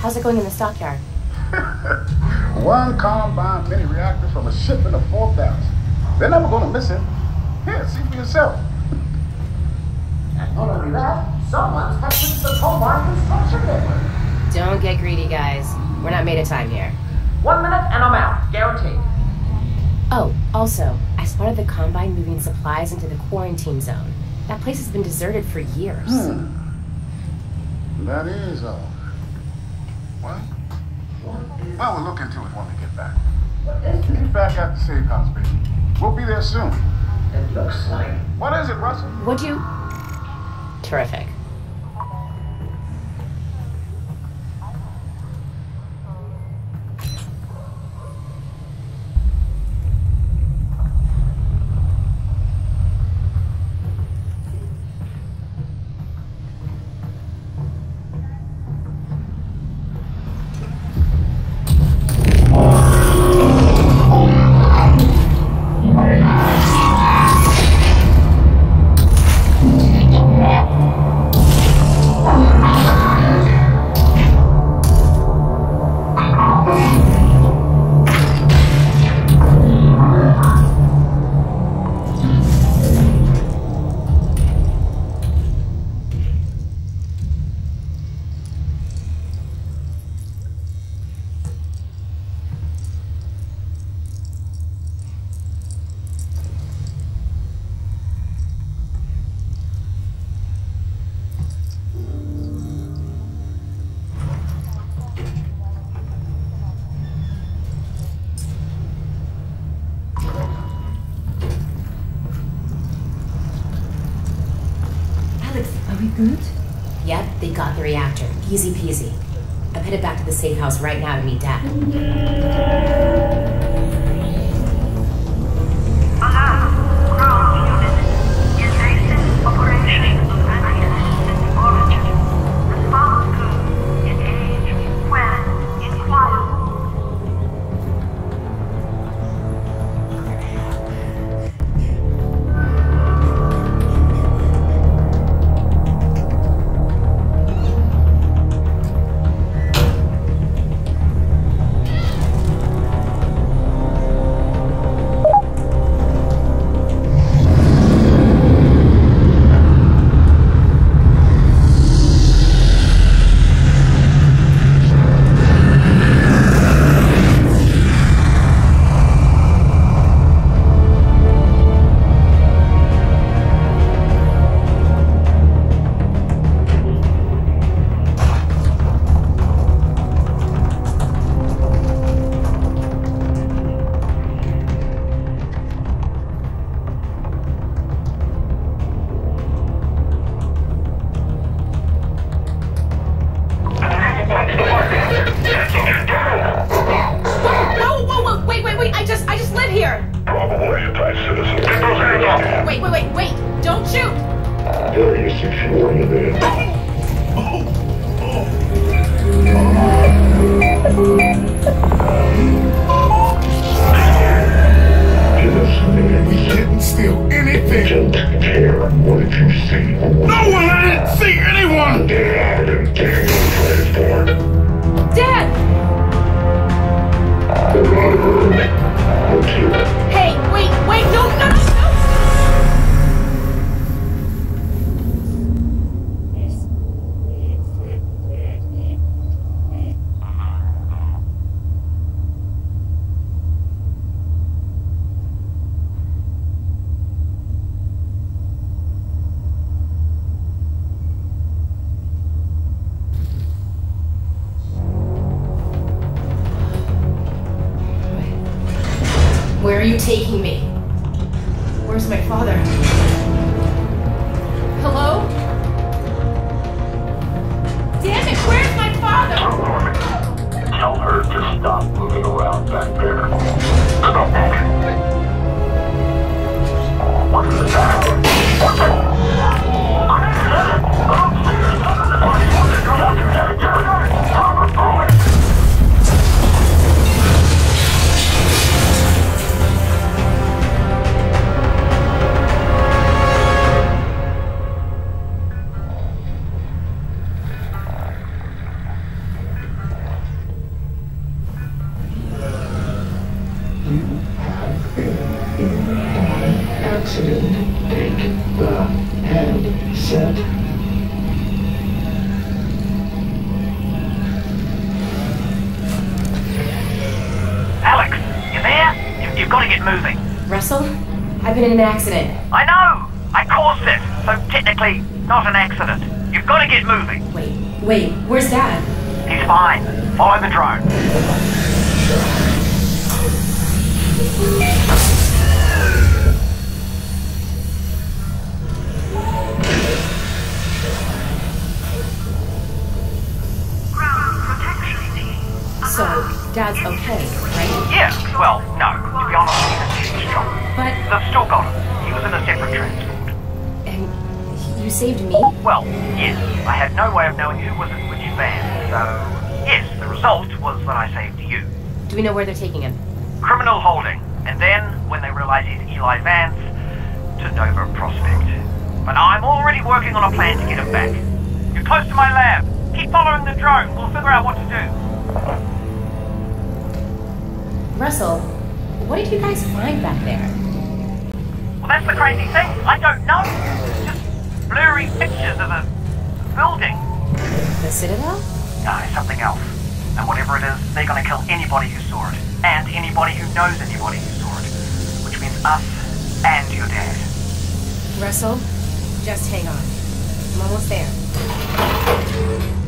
How's it going in the stockyard? One Combine mini reactor from a shipment of 4,000. They're never going to miss it. Here, see for yourself. And not only that, someone's hacked the Combine construction network. Don't get greedy, guys. We're not made of time here. One minute and I'm out, guaranteed. Oh, also, I spotted the Combine moving supplies into the quarantine zone. That place has been deserted for years. Hmm. That is all. What? Well, we'll look into it when we get back. Meet back at the safe house, baby. We'll be there soon. It looks like. What is it, Russell? Would you? Terrific. We good? Yep, they got the reactor. Easy peasy. I'm headed back to the safe house right now to meet Dad. Father? Hello? Damn it, where's my father? Tell her to stop moving around back there. Stop moving. accident. Take the handset. Alyx, you there? You, have got to get moving. Russell, I've been in an accident. I know! I caused it, so technically, not an accident. You've got to get moving. Wait, wait, where's Dad? He's fine. Follow the drone. Dad's okay, right? Yeah, well, no. To be honest, he's in trouble. But, They've still got him. He was in a separate transport. and you saved me? Well, yes, I had no way of knowing who was in which van, so yes, the result was that I saved you. Do we know where they're taking him? Criminal holding, and then, when they realize he's Eli Vance, to Nova Prospekt. But I'm already working on a plan to get him back. You're close to my lab. Keep following the drone. We'll figure out what to do. Russell, what did you guys find back there? Well, that's the crazy thing. I don't know. Just blurry pictures of a building. The Citadel? No, it's something else. And whatever it is, they're gonna kill anybody who saw it. And anybody who knows anybody who saw it. Which means us and your dad. Russell, just hang on. I'm almost there.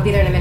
I'll be there in a minute.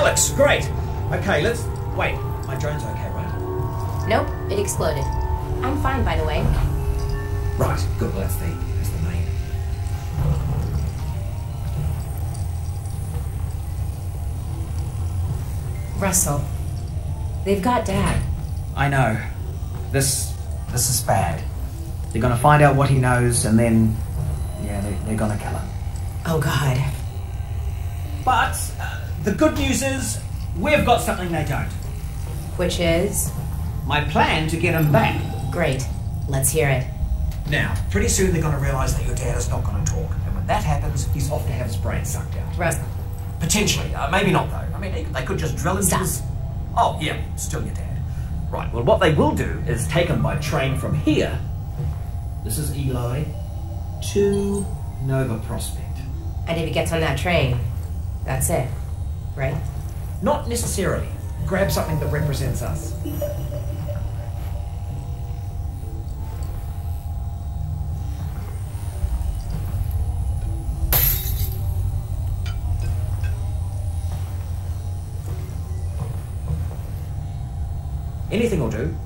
Alyx, great. Okay, let's. Wait, my drone's okay, right? Nope, it exploded. I'm fine, by the way. Right, good. Well, that's the that's the main. Russell, they've got Dad. I know. This this is bad. They're gonna find out what he knows, and then yeah, they, they're gonna kill him. Oh, God. But the good news is we've got something they don't. Which is? My plan to get him back. Great. Let's hear it. Now, pretty soon they're gonna realise that your dad is not gonna talk, and when that happens, he's off to have his brain sucked out. Russell, Potentially, uh, maybe not though. I mean, they, they could just drill into Stop. his. Oh yeah, still your dad. Right. Well, what they will do is take him by train from here. This is Eli to Nova Prospekt. and if he gets on that train, that's it. Right? Not necessarily. Grab something that represents us. Anything will do.